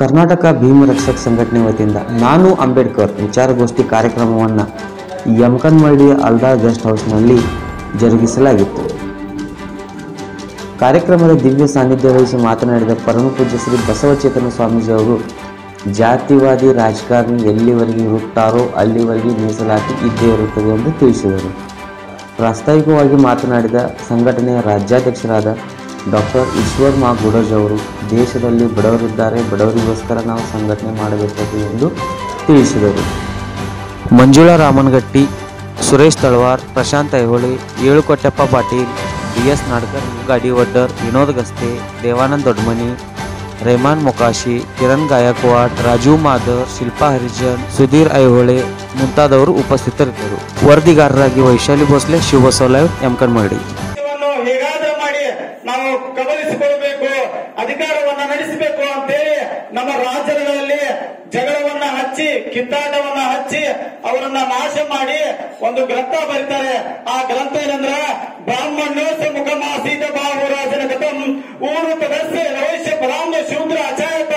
ಕರ್ನಾಟಕ ಭೀಮ ರಕ್ಷಕ್ ಸಂಘಟನೆ ವತಿಯಿಂದ ನಾನು ಅಂಬೇಡ್ಕರ್ ವಿಚಾರಗೋಷ್ಠಿ ಕಾರ್ಯಕ್ರಮವನ್ನು ಯಮಕನ್ಮಳ್ಳಿ ಅಲ್ದಾ ಗೆಸ್ಟ್ ಹೌಸ್ನಲ್ಲಿ ಜರುಗಿಸಲಾಗಿತ್ತು. ಕಾರ್ಯಕ್ರಮದ ದಿವ್ಯ ಸಾನ್ನಿಧ್ಯ ವಹಿಸಿ ಮಾತನಾಡಿದ ಪರಮಪೂಜ್ಯ ಶ್ರೀ ಬಸವಚೇತನ ಸ್ವಾಮೀಜಿ ಅವರು, ಜಾತಿವಾದಿ ರಾಜಕಾರಣಿ ಎಲ್ಲಿವರೆಗೆ ಇರುತ್ತಾರೋ ಅಲ್ಲಿವರೆಗೆ ಮೀಸಲಾತಿ ಇದ್ದೇ ಇರುತ್ತದೆ ಎಂದು ತಿಳಿಸಿದರು. ಪ್ರಾಸ್ತಾವಿಕವಾಗಿ ಮಾತನಾಡಿದ ಸಂಘಟನೆಯ ರಾಜ್ಯಾಧ್ಯಕ್ಷರಾದ ಡಾಕ್ಟರ್ ಈಶ್ವರ್ ಮಾ ಗುಡಜ್ ಅವರು, ದೇಶದಲ್ಲಿ ಬಡವರಿದ್ದಾರೆ, ಬಡವರಿಗೋಸ್ಕರ ನಾವು ಸಂಘಟನೆ ಮಾಡಬೇಕಾಗಿದೆ ಎಂದು ತಿಳಿಸಿದರು. ಮಂಜುಳಾ ರಾಮನ್ಗಟ್ಟಿ, ಸುರೇಶ್ ತಳವಾರ್, ಪ್ರಶಾಂತ್ ಐಹೊಳಿ, ಏಳುಕೊಟ್ಟಪ್ಪ ಪಾಟೀಲ್ ಬಿ ಎಸ್ ನಾಡ್ಕರ್, ಗಾಡಿ ವಡ್ಡರ್ ವಿನೋದ್ ಗಸ್ತೆ, ದೇವಾನಂದ್ ದೊಡ್ಮನಿ, ರೆಹಮಾನ್ ಮೊಕಾಶಿ, ಕಿರಣ್ ಗಾಯಕ್ವಾಡ್, ರಾಜು ಮಾದರ್, ಶಿಲ್ಪಾ ಹರಿಜನ್, ಸುಧೀರ್ ಐಹೊಳೆ ಮುಂತಾದವರು ಉಪಸ್ಥಿತರಿದ್ದರು. ವರದಿಗಾರರಾಗಿ ವೈಶಾಲಿ ಭೋಸ್ಲೆ ಶಿವಸೋಲೈವ್ ದೇಶವನ್ನು ಮಾಡಿ ಕಬಲಿಸಿಕೊಳ್ಳಬೇಕು ಅಧಿಕಾರವನ್ನ ನಡೆಸಬೇಕು ಅಂತೇಳಿ ನಮ್ಮ ರಾಜ್ಯಗಳಲ್ಲಿ ಜಗಳವನ್ನ ಹಚ್ಚಿ, ಕಿತ್ತಾಟವನ್ನ ಹಚ್ಚಿ ಅವರನ್ನ ನಾಶ ಮಾಡಿ ಒಂದು ಗ್ರಂಥ ಬರೀತಾರೆ. ಆ ಗ್ರಂಥ ಏನಂದ್ರ ಬ್ರಾಹ್ಮಣ್ಯೋಸ ಮುಖಮಾಸೀತ ಬಾಹುರಾಜನ ಗತಂ ಊರು ತದಸ್ಯ ರವೈಶ್ಯ ಬ್ರಾಹ್ಮಣ ಶೂದ್ರ ಅಚಾಯತ.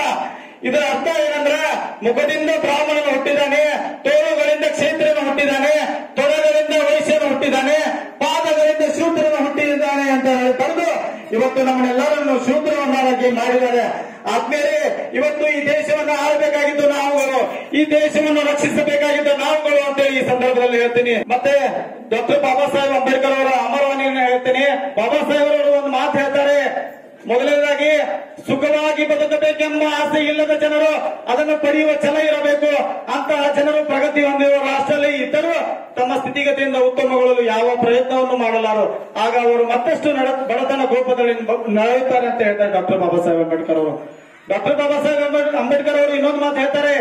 ಇದರ ಅರ್ಥ ಏನಂದ್ರ, ಮುಖದಿಂದ ಬ್ರಾಹ್ಮಣನು ಇವತ್ತು ನಮ್ಮನ್ನೆಲ್ಲರನ್ನು ಶೂದ್ರವನ್ನಾಗಿ ಮಾಡಿದ್ದಾರೆ. ಆದ್ಮೇಲೆ ಇವತ್ತು ಈ ದೇಶವನ್ನು ಆಳ್ಬೇಕಾಗಿದ್ದು ನಾವುಗಳು, ಈ ದೇಶವನ್ನು ರಕ್ಷಿಸಬೇಕಾಗಿದ್ದು ನಾವುಗಳು ಅಂತೇಳಿ ಈ ಸಂದರ್ಭದಲ್ಲಿ ಹೇಳ್ತೀನಿ. ಮತ್ತೆ ಡಾಕ್ಟರ್ ಬಾಬಾ ಸಾಹೇಬ್ ಅಂಬೇಡ್ಕರ್ ಅವರ ಅಮರವಾಣಿಯನ್ನು ಹೇಳ್ತೀನಿ. ಬಾಬಾ ಸಾಹೇಬ್ ಅವರು ಒಂದು ಮಾತು ಹೇಳ್ತಾರೆ. ಮೊದಲನೇದಾಗಿ, ಸುಖವಾಗಿ ಬದುಕಬೇಕೆಂಬ ಆಸೆ ಇಲ್ಲದ ಜನರು ಅದನ್ನು ಪಡೆಯುವ ಛಲ ಇರಬೇಕು ಅಂತಹ ಜನರು ಪ್ರಗತಿ ಹೊಂದಿರುವ ರಾಷ್ಟ್ರದಲ್ಲಿ ಇದ್ದರೂ ತಮ್ಮ ಸ್ಥಿತಿಗತಿಯಿಂದ ಉತ್ತಮಗೊಳ್ಳಲು ಯಾವ ಪ್ರಯತ್ನವನ್ನು ಮಾಡಲಾರು, ಆಗ ಅವರು ಮತ್ತಷ್ಟು ಬಡತನ ಗೋಪದಲ್ಲಿ ನಡೆಯುತ್ತಾರೆ ಅಂತ ಹೇಳ್ತಾರೆ ಡಾಕ್ಟರ್ ಬಾಬಾ ಸಾಹೇಬ್ ಅಂಬೇಡ್ಕರ್ ಅವರು. ಡಾಕ್ಟರ್ ಬಾಬಾ ಸಾಹೇಬ್ ಅಂಬೇಡ್- ಅಂಬೇಡ್ಕರ್ ಅವರು ಇನ್ನೊಂದು ಮಾತು ಹೇಳ್ತಾರೆ,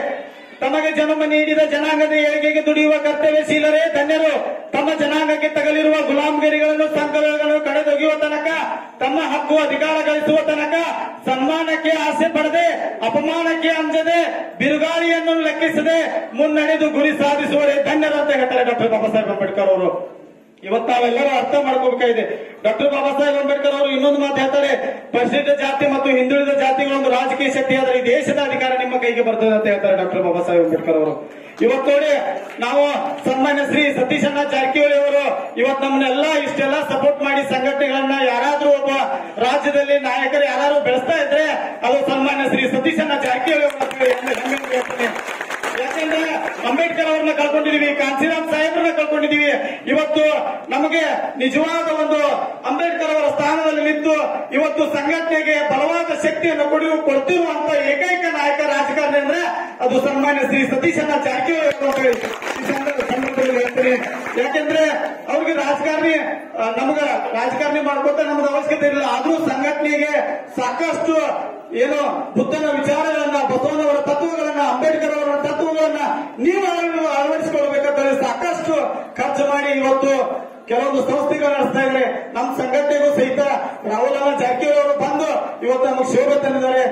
ತಮಗೆ ಜನ್ಮ ನೀಡಿದ ಜನಾಂಗದ ಏಳಿಗೆಗೆ ದುಡಿಯುವ ಕರ್ತವ್ಯಶೀಲರೇ ಧನ್ಯರು. ತಮ್ಮ ಜನಾಂಗಕ್ಕೆ ತಗಲಿರುವ ಗುಲಾಮಗಿರಿಗಳನ್ನು ತನಕ ತಮ್ಮ ಹಕ್ಕು ಅಧಿಕಾರ ಗಳಿಸುವ ತನಕ ಸನ್ಮಾನಕ್ಕೆ ಆಸೆ ಪಡದೆ, ಅಪಮಾನಕ್ಕೆ ಅಂಜದೆ, ಬಿರುಗಾಳಿಯನ್ನು ಲೆಕ್ಕಿಸದೆ ಮುನ್ನಡೆದು ಗುರಿ ಸಾಧಿಸುವರೇ ಧನ್ಯರು ಅಂತ ಹೇಳ್ತಾರೆ ಡಾಕ್ಟರ್ ಬಾಬಾ ಸಾಹೇಬ್ ಅಂಬೇಡ್ಕರ್ ಅವರು. ಇವತ್ತು ನಾವೆಲ್ಲರೂ ಅರ್ಥ ಮಾಡ್ಕೋಬೇಕಾಗಿದೆ ಡಾಕ್ಟರ್ ಬಾಬಾ ಸಾಹೇಬ್ ಅಂಬೇಡ್ಕರ್ ಅವರು ಇನ್ನೊಂದು ಮಾತು ಹೇಳ್ತಾರೆ ಪರಿಶಿಷ್ಟ ಜಾತಿ ಮತ್ತು ಹಿಂದುಳಿದ ಜಾತಿಗಳೊಂದು ರಾಜಕೀಯ ಶಕ್ತಿ ಈ ದೇಶದ ಅಧಿಕಾರ ನಿಮ್ಮ ಕೈಗೆ ಬರ್ತದೆ ಅಂತ ಹೇಳ್ತಾರೆ ಡಾಕ್ಟರ್ ಬಾಬಾ ಸಾಹೇಬ್ ಅಂಬೇಡ್ಕರ್ ಅವರು. ಇವತ್ತು ನೋಡಿ, ನಾವು ಸನ್ಮಾನ್ಯ ಶ್ರೀ ಸತೀಶಣ್ಣ ಜಾರಕಿಹೊಳಿ ಅವರು ಇವತ್ತು ನಮ್ಮನ್ನೆಲ್ಲ ಇಷ್ಟೆಲ್ಲ ಸಪೋರ್ಟ್ ಮಾಡಿ ಸಂಘಟನೆಗಳನ್ನ ಯಾರಾದ್ರೂ ಒಬ್ಬ ರಾಜ್ಯದಲ್ಲಿ ನಾಯಕರು ಯಾರು ಬೆಳೆಸ್ತಾ ಇದ್ರೆ ಅದು ಸನ್ಮಾನ್ಯ ಶ್ರೀ ಸತೀಶಣ್ಣ ಜಾರಕಿಹೊಳಿ ಅವರು ಅಂತ ಹೇಳಿ ಹೇಳ್ತೀನಿ. ಯಾಕಂದ್ರೆ ಅಂಬೇಡ್ಕರ್ ಅವ್ರನ್ನ ಕಳ್ಕೊಂಡಿದೀವಿ ಕಾಂತಿರಾಮ್ ಸಾಹೇಬ್ರನ್ನ ಕಳ್ಕೊಂಡಿದೀವಿ ಇವತ್ತು ನಮಗೆ ನಿಜವಾದ ಒಂದು ಅಂಬೇಡ್ಕರ್ ಅವರ ಸ್ಥಾನದಲ್ಲಿ ನಿಂತು ಇವತ್ತು ಸಂಘಟನೆಗೆ ಬಲವಾದ ಶಕ್ತಿಯನ್ನು ಕೊಡುವ ಕೊಡ್ತಿರುವಂತ ಏಕೈಕ ಅದು ಸನ್ಮಾನ್ಯ ಶ್ರೀ ಜಾರಕಿಹೊಳಿ ಈ ಸಂದರ್ಭದಲ್ಲಿ ಹೇಳ್ತೀನಿ. ಯಾಕೆಂದ್ರೆ ಅವ್ರಿಗೆ ರಾಜಕಾರಣಿ ನಮ್ಗ ರಾಜಕಾರಣಿ ಮಾಡ್ಕೊತ ನಮ್ದು ಅವಶ್ಯಕತೆ ಇಲ್ಲ ಆದ್ರೂ ಸಂಘಟನೆಗೆ ಸಾಕಷ್ಟು ಏನು ಬುದ್ಧನ ವಿಚಾರಗಳನ್ನ ಬಸವನವರ ತತ್ವಗಳನ್ನ, ಅಂಬೇಡ್ಕರ್ ಅವರ ತತ್ವಗಳನ್ನ ನೀವು ಅಳವ- ಅಳವಡಿಸಿಕೊಳ್ಬೇಕಂತ ಹೇಳಿ ಸಾಕಷ್ಟು ಖರ್ಚು ಮಾಡಿ ಇವತ್ತು ಕೆಲವೊಂದು ಸಂಸ್ಥೆಗಳು ನಡೆಸ್ತಾ ಇದ್ದಾರೆ. ನಮ್ಮ ಸಂಘಟನೆಗೂ ಸಹಿತ ರಾಹುಲ್ ಅಣ್ಣ ಜಾರಕಿಹೊಳಿ ಅವರು ಬಂದು ಇವತ್ತು ನಮಗೆ ಶೋಭೆ ತಂದಿದ್ದಾರೆ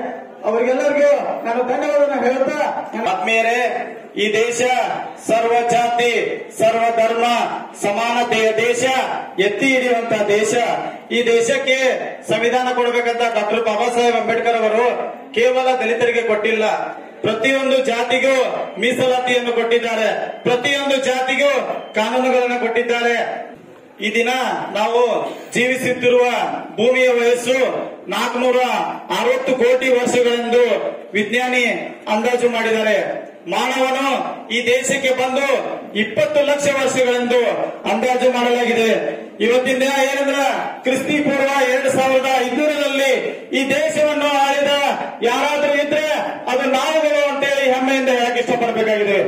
ಅವರಿಗೆಲ್ಲರಿಗೂ ನಾನು ಧನ್ಯವಾದ ಹೇಳ್ತಾ ಆತ್ಮೀಯರೇ, ಈ ದೇಶ ಸರ್ವ ಜಾತಿ, ಸರ್ವ ಧರ್ಮ, ಸಮಾನತೆಯ ದೇಶ, ಎತ್ತಿ ಹಿಡಿಯುವಂತಹ ದೇಶ. ಈ ದೇಶಕ್ಕೆ ಸಂವಿಧಾನ ಕೊಡಬೇಕಂತ ಡಾಕ್ಟರ್ ಬಾಬಾ ಸಾಹೇಬ್ ಅಂಬೇಡ್ಕರ್ ಅವರು ಕೇವಲ ದಲಿತರಿಗೆ ಕೊಟ್ಟಿಲ್ಲ. ಪ್ರತಿಯೊಂದು ಜಾತಿಗೂ ಮೀಸಲಾತಿಯನ್ನು ಕೊಟ್ಟಿದ್ದಾರೆ. ಪ್ರತಿಯೊಂದು ಜಾತಿಗೂ ಕಾನೂನುಗಳನ್ನು ಕೊಟ್ಟಿದ್ದಾರೆ. ಈ ದಿನ ನಾವು ಜೀವಿಸುತ್ತಿರುವ ಭೂಮಿಯ ವಯಸ್ಸು ನಾಲ್ಕುನೂರ ಅರವತ್ತು ಕೋಟಿ ವರ್ಷಗಳೆಂದು ವಿಜ್ಞಾನಿ ಅಂದಾಜು ಮಾಡಿದ್ದಾರೆ. ಮಾನವನು ಈ ದೇಶಕ್ಕೆ ಬಂದು ಇಪ್ಪತ್ತು ಲಕ್ಷ ವರ್ಷಗಳೆಂದು ಅಂದಾಜು ಮಾಡಲಾಗಿದೆ. ಇವತ್ತಿನ ದಿನ ಏನಂದ್ರ ಕ್ರಿಸ್ತಿ ಪೂರ್ವ ಎರಡ್ ಸಾವಿರದ ಇನ್ನೂರರಲ್ಲಿ ಈ ದೇಶವನ್ನು ಆಳಿದ ಯಾರಾದರೂ ಇದ್ರೆ ಅದು ನಾವುಗಳು ಅಂತೇಳಿ ಹೆಮ್ಮೆಯಿಂದ ಹೇಳಕ್ ಇಷ್ಟಪಡಬೇಕಾಗಿದೆ?